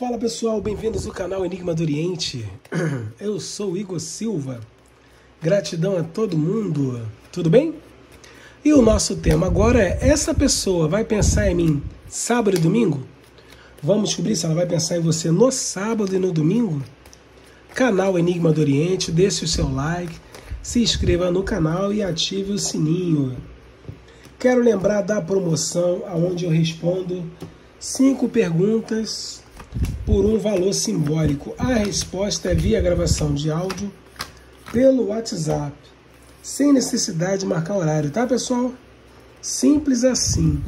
Fala pessoal, bem-vindos ao canal Enigma do Oriente. Eu sou Igor Silva. Gratidão a todo mundo. Tudo bem? E o nosso tema agora é: essa pessoa vai pensar em mim sábado e domingo? Vamos descobrir se ela vai pensar em você no sábado e no domingo? Canal Enigma do Oriente, deixe o seu like, se inscreva no canal e ative o sininho. Quero lembrar da promoção onde eu respondo cinco perguntas por um valor simbólico. A resposta é via gravação de áudio pelo WhatsApp, sem necessidade de marcar horário, tá pessoal? Simples assim.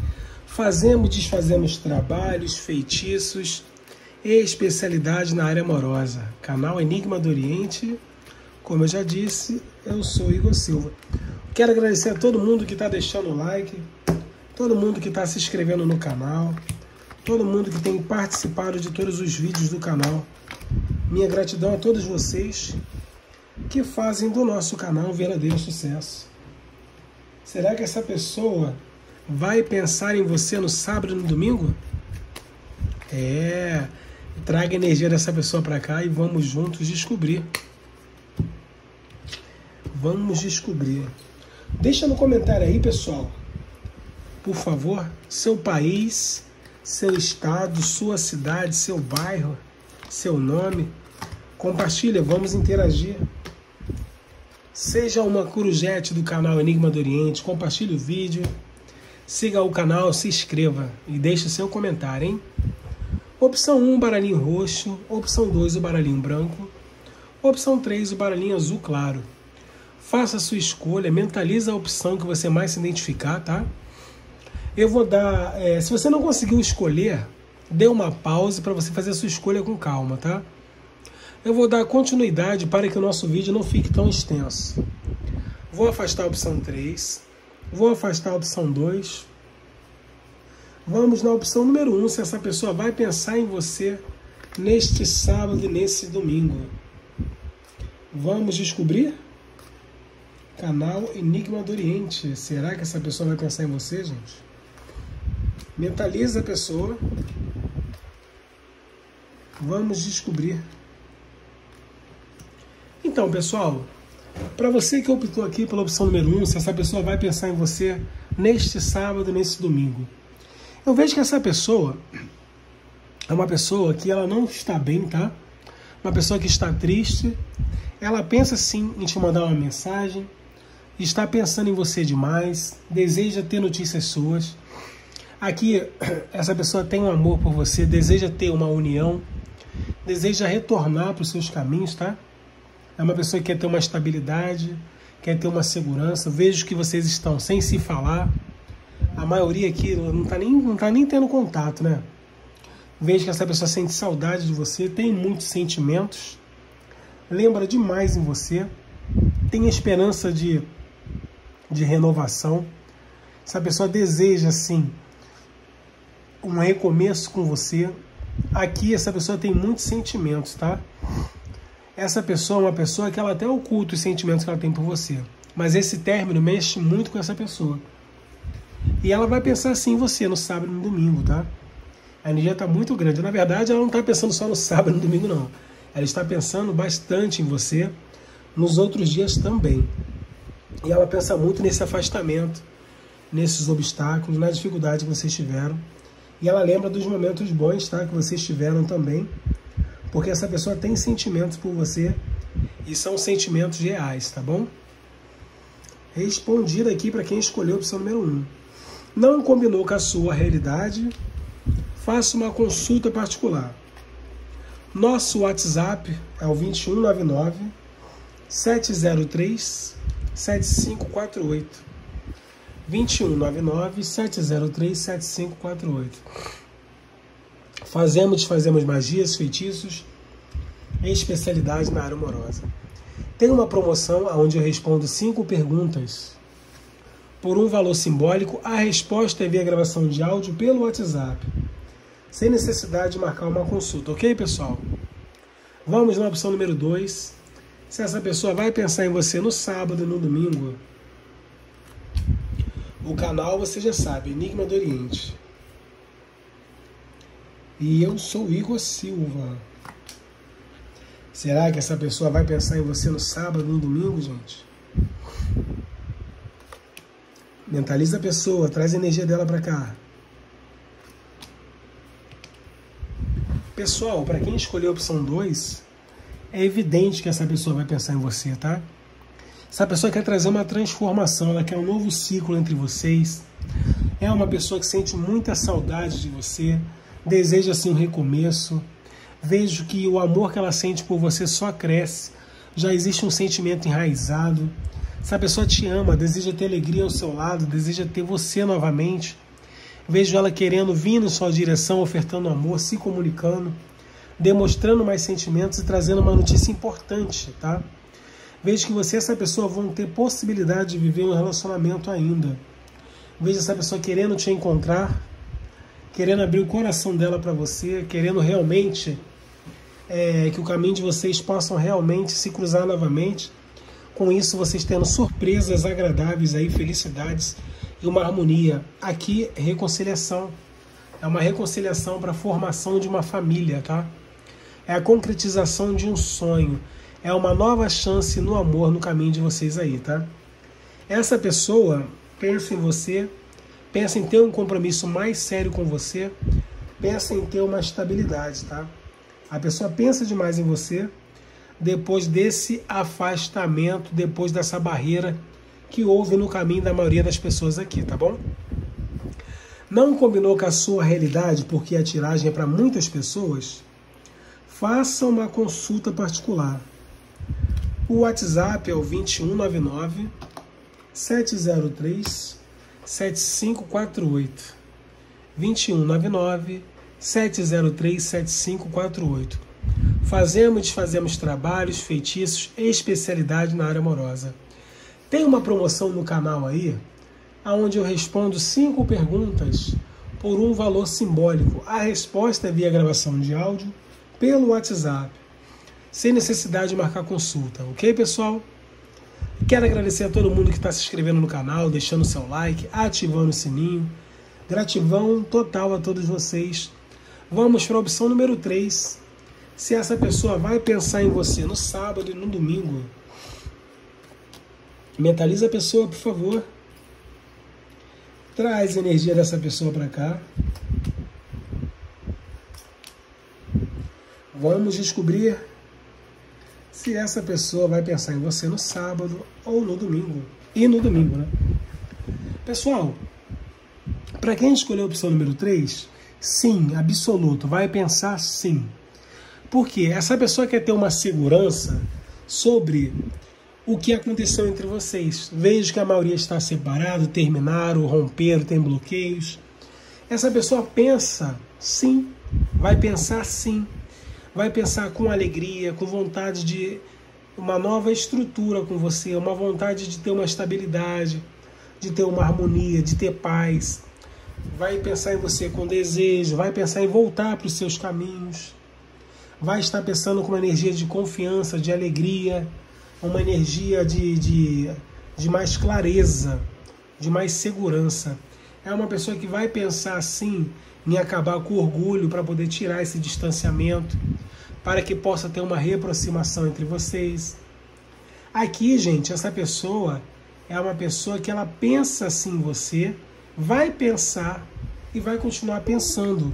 Fazemos, desfazemos trabalhos, feitiços e especialidade na área amorosa. Canal Enigma do Oriente. Como eu já disse, eu sou Igor Silva. Quero agradecer a todo mundo que está deixando o like, todo mundo que está se inscrevendo no canal, todo mundo que tem participado de todos os vídeos do canal. Minha gratidão a todos vocês que fazem do nosso canal um verdadeiro sucesso. Será que essa pessoa vai pensar em você no sábado e no domingo? É, traga a energia dessa pessoa para cá e vamos juntos descobrir. Vamos descobrir. Deixa no comentário aí, pessoal. Por favor, seu país, seu estado, sua cidade, seu bairro, seu nome. Compartilha, vamos interagir. Seja uma corujete do canal Enigma do Oriente, compartilhe o vídeo, siga o canal, se inscreva e deixe seu comentário, hein? Opção 1, baralhinho roxo. Opção 2, o baralhinho branco. Opção 3, o baralhinho azul claro. Faça a sua escolha, mentaliza a opção que você mais se identificar, tá? Eu vou dar. É, se você não conseguiu escolher, dê uma pausa para você fazer a sua escolha com calma, tá? Eu vou dar continuidade para que o nosso vídeo não fique tão extenso. Vou afastar a opção 3, vou afastar a opção 2, Vamos na opção número 1, um, se essa pessoa vai pensar em você neste sábado e nesse domingo. Vamos descobrir? Canal Enigma do Oriente. Será que essa pessoa vai pensar em você, gente? Mentaliza a pessoa. Vamos descobrir. Então, pessoal, para você que optou aqui pela opção número 1, um, se essa pessoa vai pensar em você neste sábado nesse domingo. Eu vejo que essa pessoa é uma pessoa que ela não está bem, tá? Uma pessoa que está triste. Ela pensa sim em te mandar uma mensagem, está pensando em você demais, deseja ter notícias suas. Aqui, essa pessoa tem um amor por você, deseja ter uma união, deseja retornar para os seus caminhos, tá? É uma pessoa que quer ter uma estabilidade, quer ter uma segurança. Vejo que vocês estão sem se falar a maioria aqui não está nem, não tá nem tendo contato, né? Vejo que essa pessoa sente saudade de você, tem muitos sentimentos, lembra demais em você, tem esperança de, de renovação. Essa pessoa deseja, assim, um recomeço com você. Aqui, essa pessoa tem muitos sentimentos, tá? Essa pessoa é uma pessoa que ela até oculta os sentimentos que ela tem por você. Mas esse término mexe muito com essa pessoa. E ela vai pensar assim em você no sábado e no domingo, tá? A energia está muito grande. Na verdade, ela não está pensando só no sábado e no domingo, não. Ela está pensando bastante em você nos outros dias também. E ela pensa muito nesse afastamento, nesses obstáculos, na dificuldade que vocês tiveram. E ela lembra dos momentos bons, tá? Que vocês tiveram também. Porque essa pessoa tem sentimentos por você e são sentimentos reais, tá bom? Respondido aqui para quem escolheu a opção número 1. Um não combinou com a sua realidade, faça uma consulta particular. Nosso WhatsApp é o 2199 703 7548. 2199 703 7548. Fazemos, desfazemos magias, feitiços e especialidade na área amorosa. Tem uma promoção onde eu respondo cinco perguntas por um valor simbólico, a resposta é via gravação de áudio pelo WhatsApp, sem necessidade de marcar uma consulta, ok, pessoal? Vamos na opção número 2. Se essa pessoa vai pensar em você no sábado e no domingo, o canal você já sabe, Enigma do Oriente. E eu sou Igor Silva. Será que essa pessoa vai pensar em você no sábado, no domingo, gente? Mentaliza a pessoa, traz a energia dela para cá. Pessoal, para quem escolheu a opção 2, é evidente que essa pessoa vai pensar em você, tá? Essa pessoa quer trazer uma transformação, ela quer um novo ciclo entre vocês. É uma pessoa que sente muita saudade de você, deseja assim um recomeço. Vejo que o amor que ela sente por você só cresce. Já existe um sentimento enraizado. Essa pessoa te ama, deseja ter alegria ao seu lado, deseja ter você novamente. Vejo ela querendo vir em sua direção, ofertando amor, se comunicando, demonstrando mais sentimentos e trazendo uma notícia importante, tá? Vejo que você e essa pessoa vão ter possibilidade de viver um relacionamento ainda. Vejo essa pessoa querendo te encontrar, querendo abrir o coração dela para você, querendo realmente é, que o caminho de vocês possam realmente se cruzar novamente. Com isso, vocês tendo surpresas agradáveis aí, felicidades e uma harmonia. Aqui, reconciliação. É uma reconciliação para a formação de uma família, tá? É a concretização de um sonho é uma nova chance no amor no caminho de vocês aí, tá? Essa pessoa pensa em você, pensa em ter um compromisso mais sério com você, pensa em ter uma estabilidade, tá? A pessoa pensa demais em você depois desse afastamento, depois dessa barreira que houve no caminho da maioria das pessoas aqui, tá bom? Não combinou com a sua realidade, porque a tiragem é para muitas pessoas? Faça uma consulta particular. O WhatsApp é o 2199 703 7548. 2199 703 7548. Fazemos e desfazemos trabalhos, feitiços e especialidade na área amorosa. Tem uma promoção no canal aí, onde eu respondo cinco perguntas por um valor simbólico. A resposta é via gravação de áudio pelo WhatsApp sem necessidade de marcar consulta, ok, pessoal? Quero agradecer a todo mundo que está se inscrevendo no canal, deixando seu like, ativando o sininho. Gratidão total a todos vocês. Vamos para a opção número 3. Se essa pessoa vai pensar em você no sábado e no domingo, mentaliza a pessoa, por favor. Traz a energia dessa pessoa para cá. Vamos descobrir se essa pessoa vai pensar em você no sábado ou no domingo. E no domingo, né? Pessoal, para quem escolheu a opção número 3, sim, absoluto, vai pensar sim. Porque essa pessoa quer ter uma segurança sobre o que aconteceu entre vocês. Vejo que a maioria está separado, terminaram, romperam, tem bloqueios. Essa pessoa pensa sim, vai pensar sim vai pensar com alegria, com vontade de uma nova estrutura com você, uma vontade de ter uma estabilidade, de ter uma harmonia, de ter paz. Vai pensar em você com desejo, vai pensar em voltar para os seus caminhos. Vai estar pensando com uma energia de confiança, de alegria, uma energia de, de, de mais clareza, de mais segurança. É uma pessoa que vai pensar assim em acabar com o orgulho para poder tirar esse distanciamento, para que possa ter uma reaproximação entre vocês. Aqui, gente, essa pessoa é uma pessoa que ela pensa assim em você, vai pensar e vai continuar pensando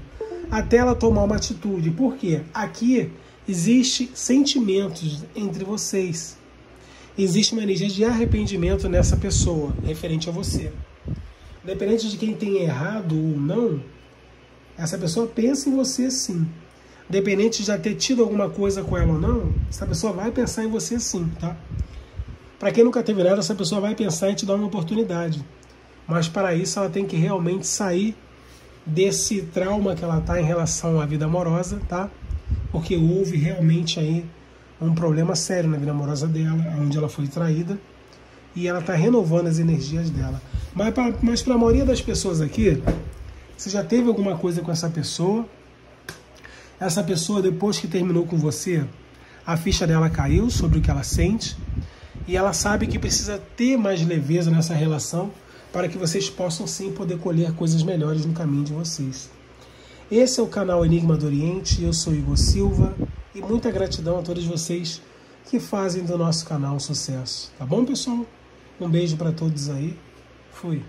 até ela tomar uma atitude. Por quê? Aqui existe sentimentos entre vocês. Existe uma energia de arrependimento nessa pessoa, referente a você. Independente de quem tenha errado ou não, essa pessoa pensa em você sim. Independente de já ter tido alguma coisa com ela ou não, essa pessoa vai pensar em você sim, tá? Para quem nunca teve nada, essa pessoa vai pensar em te dar uma oportunidade. Mas para isso ela tem que realmente sair desse trauma que ela está em relação à vida amorosa, tá? Porque houve realmente aí um problema sério na vida amorosa dela, onde ela foi traída e ela está renovando as energias dela. Mas para mas a maioria das pessoas aqui, você já teve alguma coisa com essa pessoa? Essa pessoa, depois que terminou com você, a ficha dela caiu sobre o que ela sente e ela sabe que precisa ter mais leveza nessa relação para que vocês possam sim poder colher coisas melhores no caminho de vocês. Esse é o canal Enigma do Oriente, eu sou Igor Silva e muita gratidão a todos vocês que fazem do nosso canal um sucesso. Tá bom, pessoal? Um beijo para todos aí. Fui.